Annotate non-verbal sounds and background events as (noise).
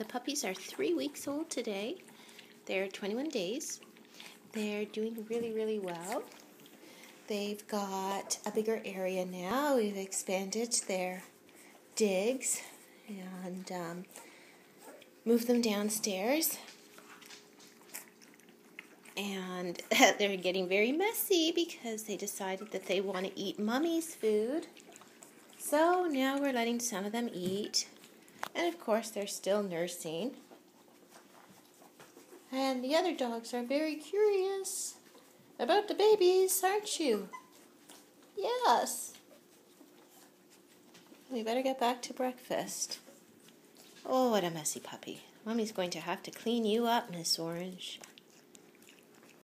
The puppies are three weeks old today. They're 21 days. They're doing really, really well. They've got a bigger area now. We've expanded their digs and um, moved them downstairs. And (laughs) they're getting very messy because they decided that they want to eat mummy's food. So now we're letting some of them eat. And of course, they're still nursing. And the other dogs are very curious about the babies, aren't you? Yes. We better get back to breakfast. Oh, what a messy puppy. Mommy's going to have to clean you up, Miss Orange.